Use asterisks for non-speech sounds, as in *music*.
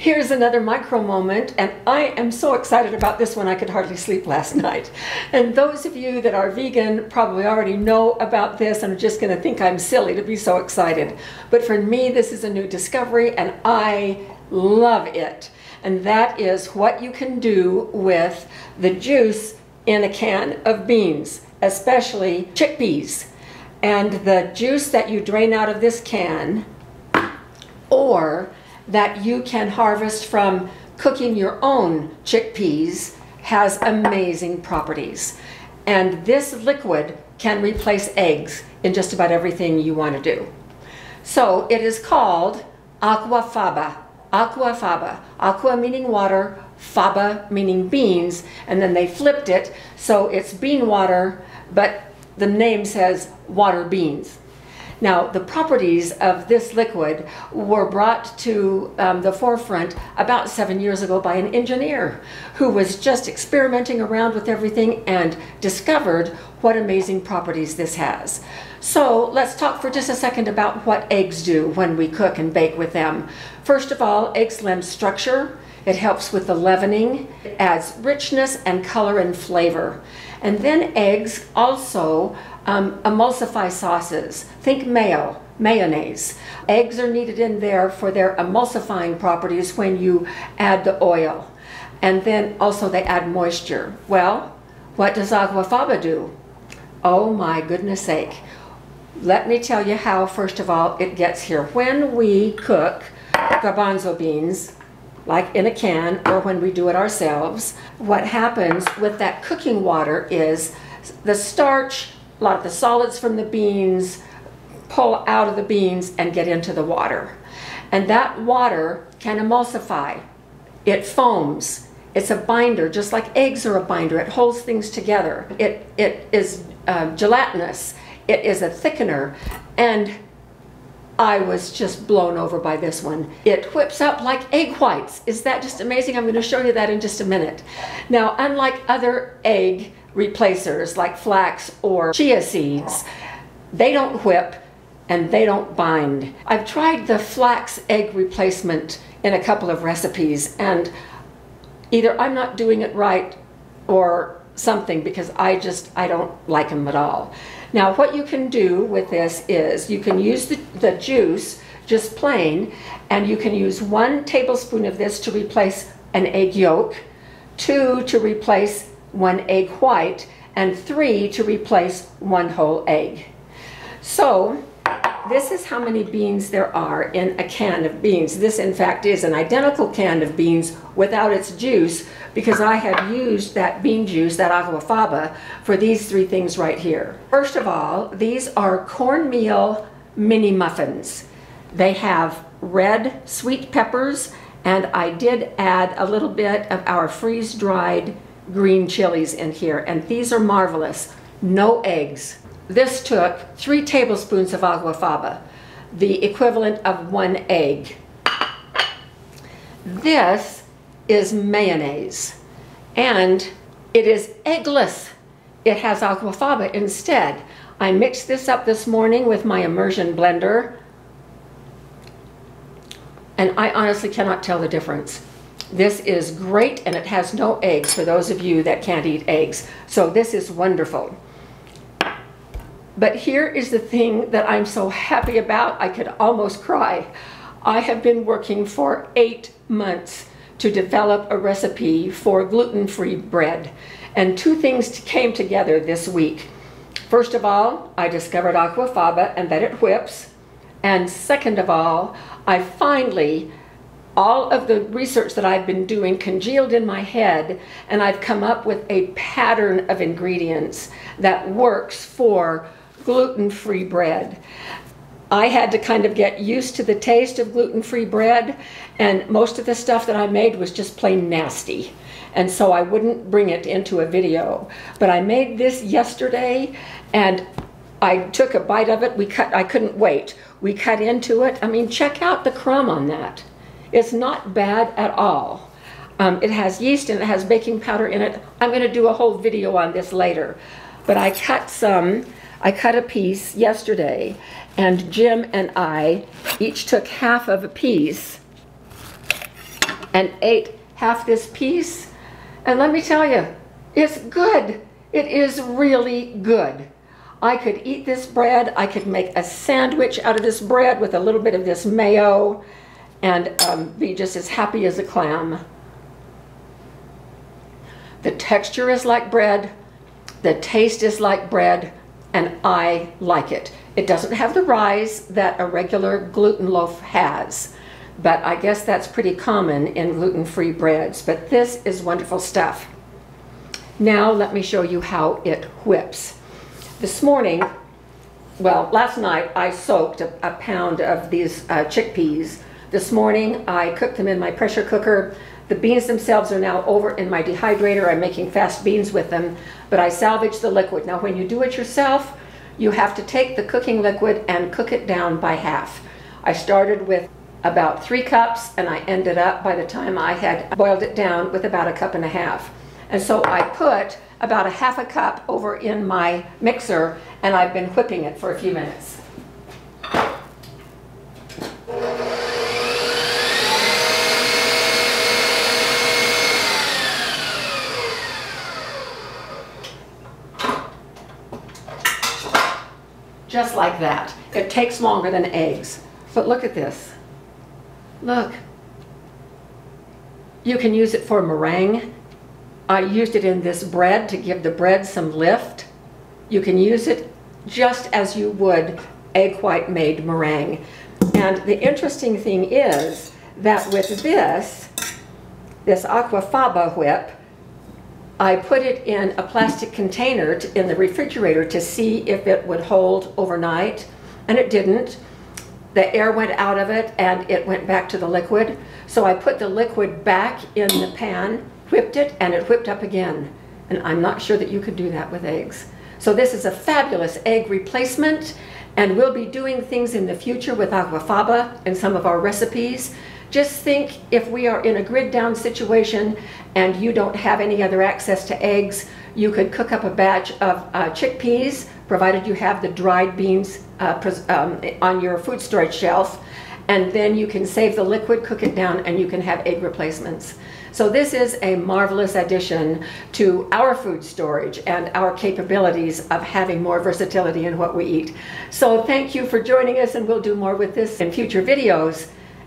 Here's another micro moment, and I am so excited about this one I could hardly sleep last *laughs* night. And those of you that are vegan probably already know about this and are just going to think I'm silly to be so excited. But for me, this is a new discovery, and I love it. And that is what you can do with the juice in a can of beans, especially chickpeas. And the juice that you drain out of this can, or that you can harvest from cooking your own chickpeas has amazing properties. And this liquid can replace eggs in just about everything you want to do. So it is called aquafaba. Aquafaba. Aqua meaning water, faba meaning beans, and then they flipped it so it's bean water, but the name says water beans. Now, the properties of this liquid were brought to um, the forefront about seven years ago by an engineer who was just experimenting around with everything and discovered what amazing properties this has. So let's talk for just a second about what eggs do when we cook and bake with them. First of all, eggs lend structure. It helps with the leavening, it adds richness and color and flavor. And then eggs also um, emulsify sauces. Think mayo, mayonnaise. Eggs are needed in there for their emulsifying properties when you add the oil. And then also they add moisture. Well, what does aquafaba do? Oh my goodness sake. Let me tell you how, first of all, it gets here. When we cook garbanzo beans, like in a can or when we do it ourselves, what happens with that cooking water is the starch, a lot of the solids from the beans pull out of the beans and get into the water. And that water can emulsify. It foams. It's a binder, just like eggs are a binder. It holds things together. It, it is uh, gelatinous. It is a thickener. And I was just blown over by this one. It whips up like egg whites. Is that just amazing? I'm going to show you that in just a minute. Now, unlike other egg replacers like flax or chia seeds, they don't whip and they don't bind. I've tried the flax egg replacement in a couple of recipes and either I'm not doing it right or something because I just, I don't like them at all. Now what you can do with this is you can use the, the juice just plain and you can use one tablespoon of this to replace an egg yolk, two to replace one egg white, and three to replace one whole egg. So this is how many beans there are in a can of beans. This, in fact, is an identical can of beans without its juice because I have used that bean juice, that aquafaba, for these three things right here. First of all, these are cornmeal mini muffins. They have red sweet peppers, and I did add a little bit of our freeze-dried green chilies in here, and these are marvelous. No eggs. This took three tablespoons of aquafaba, the equivalent of one egg. This is mayonnaise, and it is eggless. It has aquafaba instead. I mixed this up this morning with my immersion blender, and I honestly cannot tell the difference. This is great, and it has no eggs for those of you that can't eat eggs. So this is wonderful. But here is the thing that I'm so happy about, I could almost cry. I have been working for eight months to develop a recipe for gluten-free bread. And two things came together this week. First of all, I discovered aquafaba and that it whips. And second of all, I finally, all of the research that I've been doing congealed in my head and I've come up with a pattern of ingredients that works for gluten-free bread. I had to kind of get used to the taste of gluten-free bread and most of the stuff that I made was just plain nasty and so I wouldn't bring it into a video. But I made this yesterday and I took a bite of it. We cut, I couldn't wait. We cut into it. I mean, check out the crumb on that. It's not bad at all. Um, it has yeast and it has baking powder in it. I'm going to do a whole video on this later. But I cut some I cut a piece yesterday, and Jim and I each took half of a piece. and ate half this piece. And let me tell you, it's good. It is really good. I could eat this bread. I could make a sandwich out of this bread with a little bit of this mayo and um, be just as happy as a clam. The texture is like bread. The taste is like bread. And I like it. It doesn't have the rise that a regular gluten loaf has. But I guess that's pretty common in gluten-free breads. But this is wonderful stuff. Now let me show you how it whips. This morning, well, last night I soaked a, a pound of these uh, chickpeas. This morning I cooked them in my pressure cooker. The beans themselves are now over in my dehydrator. I'm making fast beans with them, but I salvaged the liquid. Now when you do it yourself, you have to take the cooking liquid and cook it down by half. I started with about three cups and I ended up by the time I had boiled it down with about a cup and a half. And so I put about a half a cup over in my mixer and I've been whipping it for a few minutes. Just like that. It takes longer than eggs. But look at this. Look. You can use it for meringue I used it in this bread to give the bread some lift. You can use it just as you would egg white made meringue. And the interesting thing is that with this, this aquafaba whip, I put it in a plastic container to, in the refrigerator to see if it would hold overnight, and it didn't. The air went out of it and it went back to the liquid. So I put the liquid back in the pan whipped it and it whipped up again. And I'm not sure that you could do that with eggs. So this is a fabulous egg replacement and we'll be doing things in the future with aquafaba in some of our recipes. Just think if we are in a grid down situation and you don't have any other access to eggs, you could cook up a batch of uh, chickpeas, provided you have the dried beans uh, um, on your food storage shelf, and then you can save the liquid, cook it down, and you can have egg replacements. So this is a marvelous addition to our food storage and our capabilities of having more versatility in what we eat. So thank you for joining us and we'll do more with this in future videos